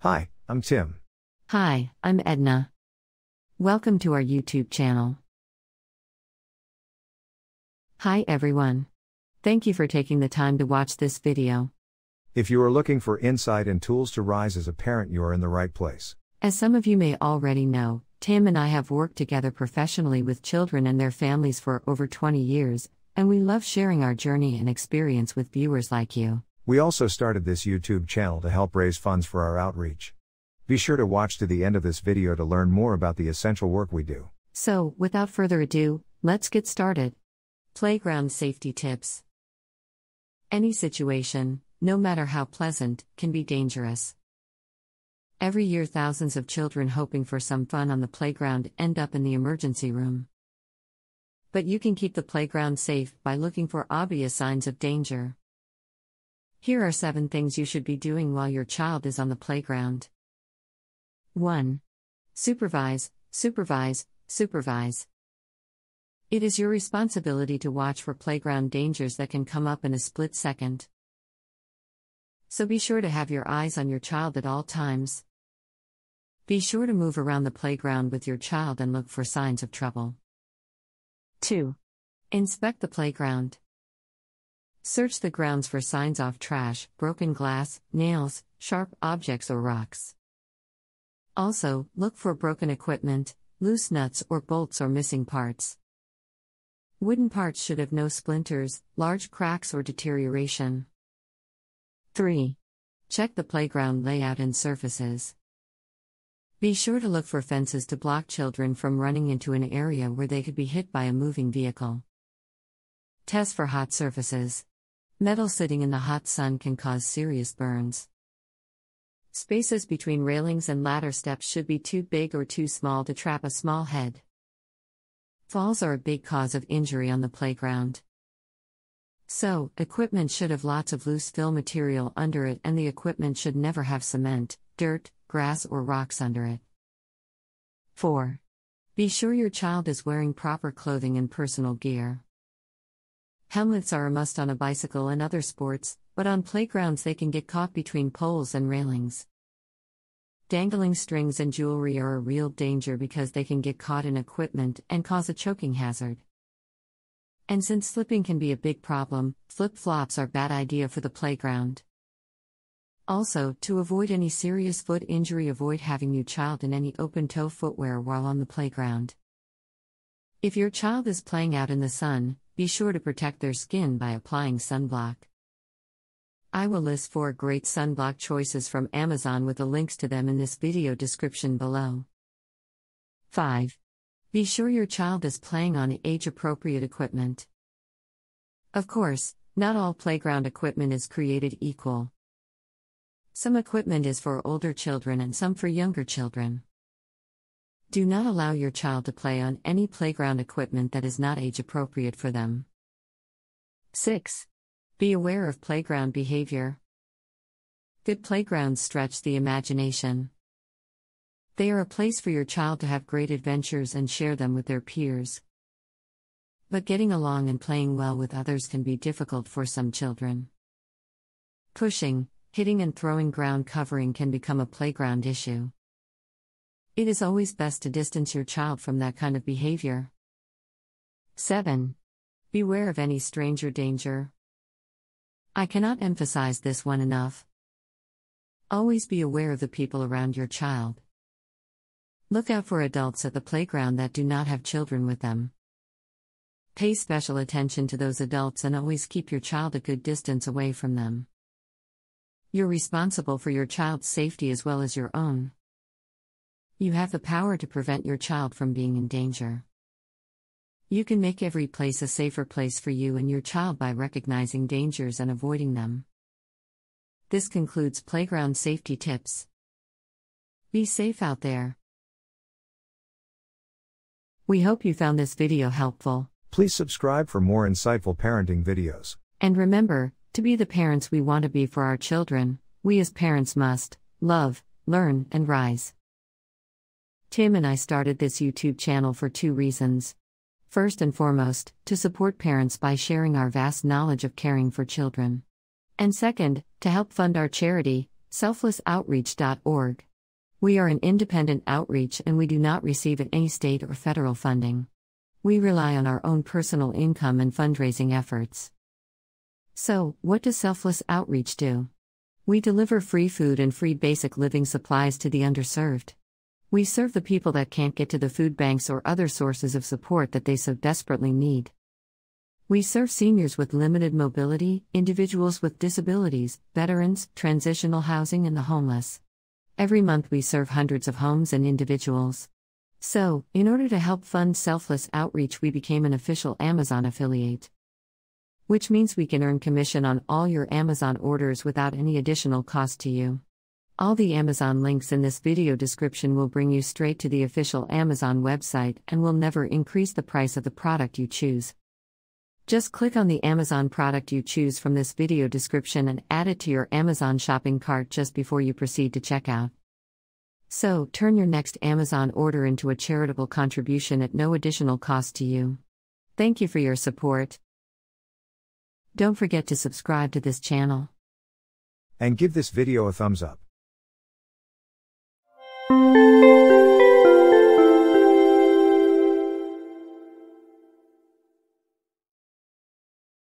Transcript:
Hi, I'm Tim. Hi, I'm Edna. Welcome to our YouTube channel. Hi everyone. Thank you for taking the time to watch this video. If you are looking for insight and tools to rise as a parent, you are in the right place. As some of you may already know, Tim and I have worked together professionally with children and their families for over 20 years, and we love sharing our journey and experience with viewers like you. We also started this YouTube channel to help raise funds for our outreach. Be sure to watch to the end of this video to learn more about the essential work we do. So, without further ado, let's get started. Playground safety tips. Any situation, no matter how pleasant, can be dangerous. Every year, thousands of children hoping for some fun on the playground end up in the emergency room. But you can keep the playground safe by looking for obvious signs of danger. Here are seven things you should be doing while your child is on the playground. 1. Supervise, supervise, supervise. It is your responsibility to watch for playground dangers that can come up in a split second. So be sure to have your eyes on your child at all times. Be sure to move around the playground with your child and look for signs of trouble. 2. Inspect the playground. Search the grounds for signs of trash, broken glass, nails, sharp objects, or rocks. Also, look for broken equipment, loose nuts or bolts or missing parts. Wooden parts should have no splinters, large cracks, or deterioration. 3. Check the playground layout and surfaces. Be sure to look for fences to block children from running into an area where they could be hit by a moving vehicle. Test for hot surfaces. Metal sitting in the hot sun can cause serious burns. Spaces between railings and ladder steps should be too big or too small to trap a small head. Falls are a big cause of injury on the playground. So, equipment should have lots of loose fill material under it, and the equipment should never have cement, dirt, grass, or rocks under it. 4. Be sure your child is wearing proper clothing and personal gear. Helmets are a must on a bicycle and other sports, but on playgrounds they can get caught between poles and railings. Dangling strings and jewelry are a real danger because they can get caught in equipment and cause a choking hazard. And since slipping can be a big problem, flip flops are bad idea for the playground. Also, to avoid any serious foot injury, avoid having your child in any open toe footwear while on the playground. If your child is playing out in the sun, be sure to protect their skin by applying sunblock. I will list four great sunblock choices from Amazon with the links to them in this video description below. 5. Be sure your child is playing on age appropriate equipment. Of course, not all playground equipment is created equal. Some equipment is for older children and some for younger children. Do not allow your child to play on any playground equipment that is not age appropriate for them. 6. Be aware of playground behavior. Good playgrounds stretch the imagination. They are a place for your child to have great adventures and share them with their peers. But getting along and playing well with others can be difficult for some children. Pushing, hitting, and throwing ground covering can become a playground issue. It is always best to distance your child from that kind of behavior. 7. Beware of any stranger danger. I cannot emphasize this one enough. Always be aware of the people around your child. Look out for adults at the playground that do not have children with them. Pay special attention to those adults and always keep your child a good distance away from them. You're responsible for your child's safety as well as your own. You have the power to prevent your child from being in danger. You can make every place a safer place for you and your child by recognizing dangers and avoiding them. This concludes playground safety tips. Be safe out there. We hope you found this video helpful. Please subscribe for more insightful parenting videos. And remember, to be the parents we want to be for our children, we as parents must love, learn, and rise. Tim and I started this YouTube channel for two reasons. First and foremost, to support parents by sharing our vast knowledge of caring for children. And second, to help fund our charity, selflessoutreach.org. We are an independent outreach and we do not receive any state or federal funding. We rely on our own personal income and fundraising efforts. So, what does Selfless Outreach do? We deliver free food and free basic living supplies to the underserved. We serve the people that can't get to the food banks or other sources of support that they so desperately need. We serve seniors with limited mobility, individuals with disabilities, veterans, transitional housing, and the homeless. Every month we serve hundreds of homes and individuals. So, in order to help fund selfless outreach, we became an official Amazon affiliate. Which means we can earn commission on all your Amazon orders without any additional cost to you. All the Amazon links in this video description will bring you straight to the official Amazon website and will never increase the price of the product you choose. Just click on the Amazon product you choose from this video description and add it to your Amazon shopping cart just before you proceed to checkout. So, turn your next Amazon order into a charitable contribution at no additional cost to you. Thank you for your support. Don't forget to subscribe to this channel. And give this video a thumbs up.